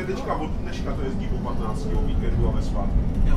určitě teďka od dneška to jezdí po 15. o víkendu a ve svátky. Jo.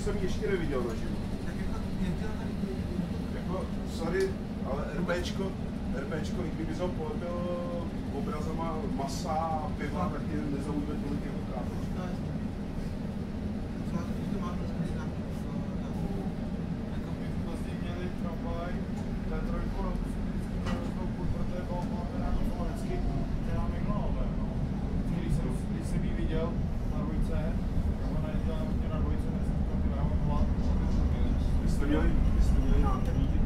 jsem ještě neviděl na živu. Tak jako, jak děláte Jako, sorry, ale RBčko, RBčko, i kdyby jsem polepil obrazama masa a piva, tak je nezaujíme tolik jeho krátočky. million, just.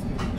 Thank you.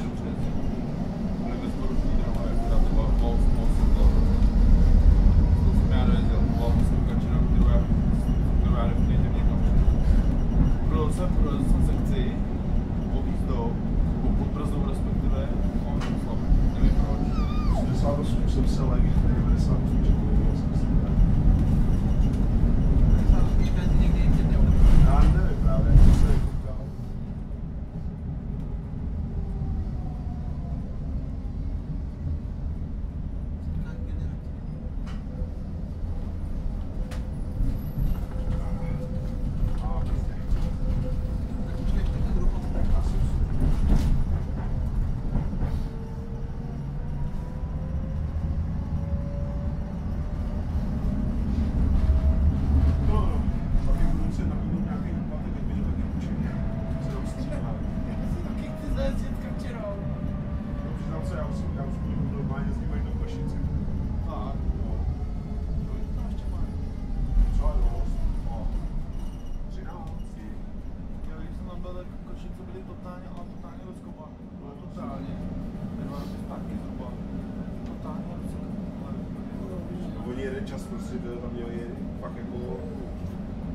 Prostě tam měli fakt jako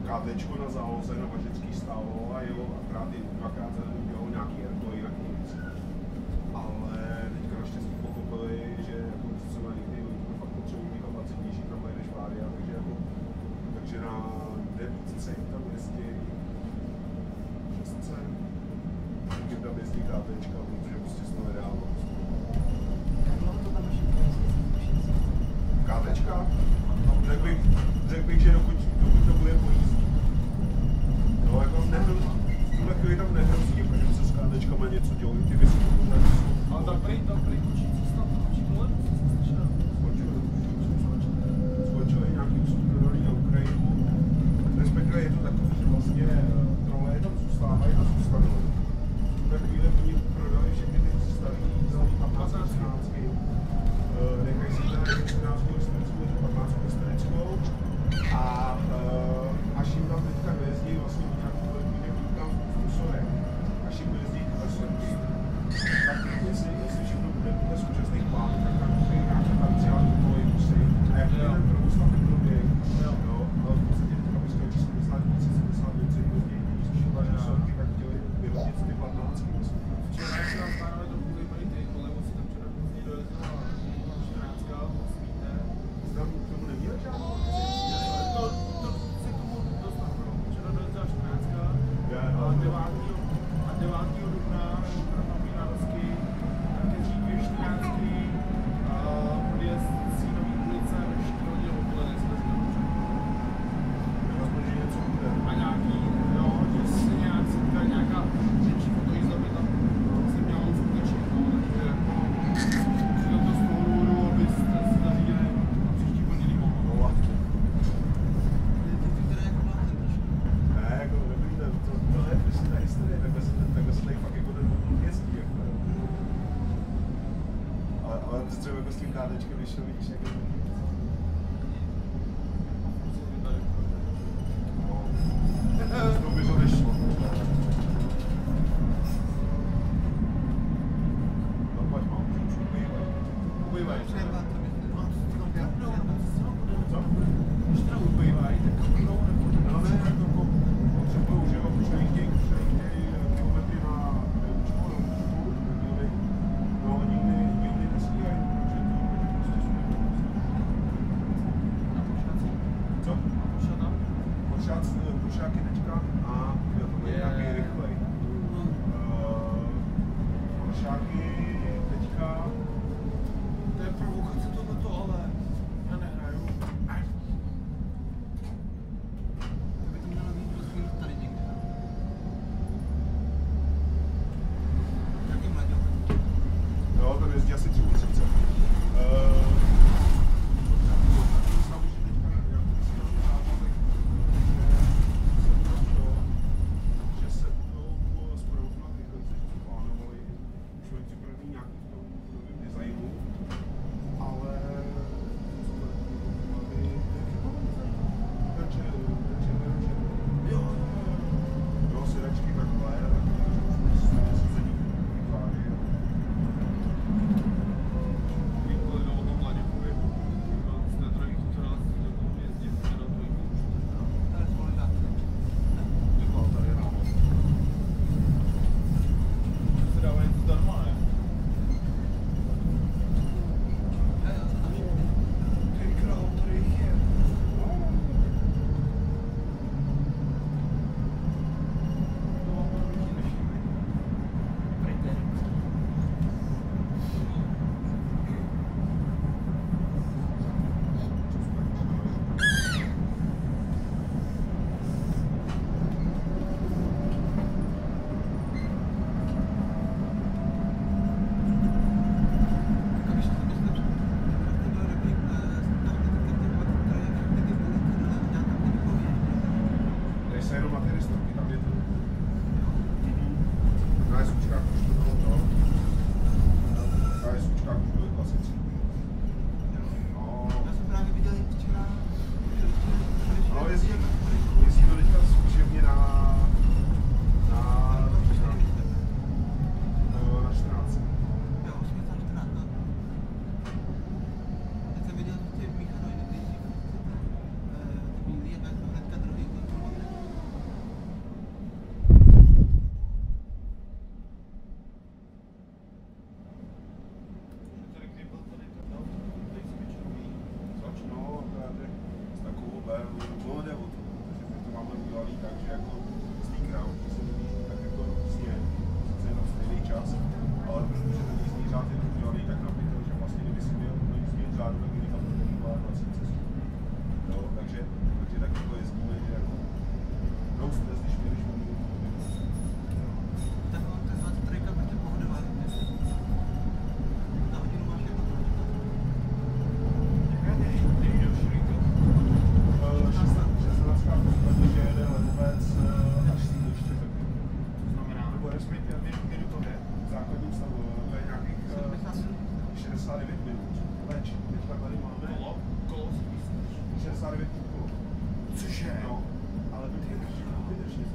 KTčko na záloze, na Vařecký stálo a jo, akorát i dvakrát za den dělalo nějaký airplay, jinak nic. Ale teďka naštěstí pochopili, že jako co má někdy fakt potřebují kapacitnější tramvaj než Varia, takže jako takže na devítce jim tam jezdí šestce, jim tam jezdí KTčka, protože prostě se to nedá. командир, что делаете? Добрый, добрый, учитесь. so many seconds. 69 minut. Leč, teďka tady máme... Kolo? Kolo si myslíš? 69 minut. Cože? No, ale to je vydrží.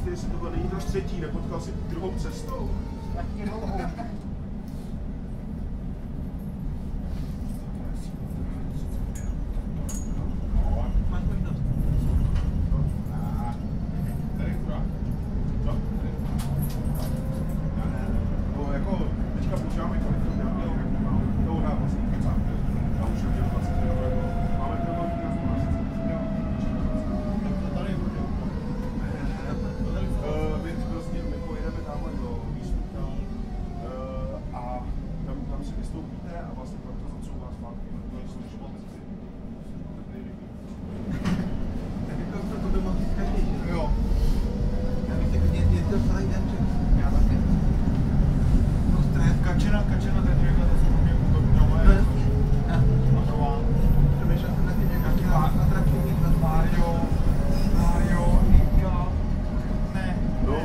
jestli, jestli tohle není ta třetí, nepotkal si druhou cestou. Tak dlouhou.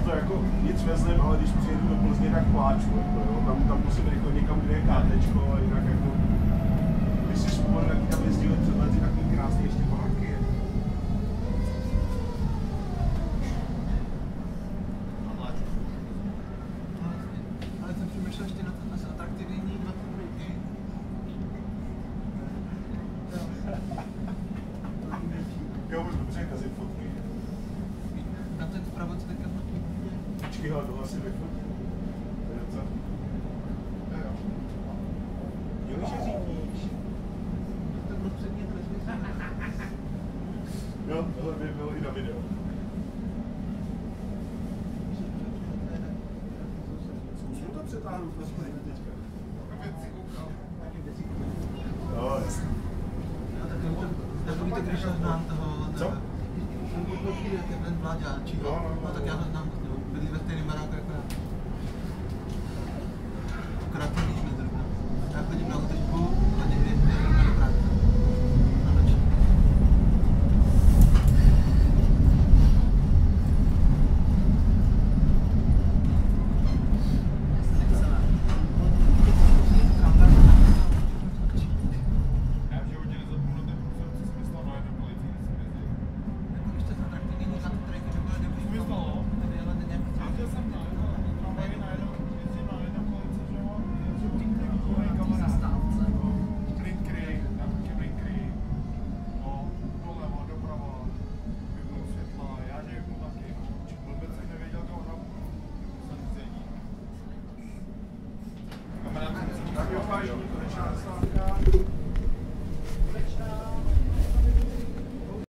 to jako nic vezmem, ale když přijedu do Plzně, tak pláču. Jako, jo. Tam, tam musím jako někam, kde je kátečko a jinak jako... Když si vzpomenu, jak tam jezdili před lety, takový krásný ještě pohled. stíhal do asi vyfotit. Jo, že řídíš. To byl předmět Jo, tohle by bylo i na videu. Zkusím to přetáhnout, prosím, teďka. Aby si koukal. Jo, jasně. Takový to, když znám toho... Co? Ten vláďáčí, no, tak já znám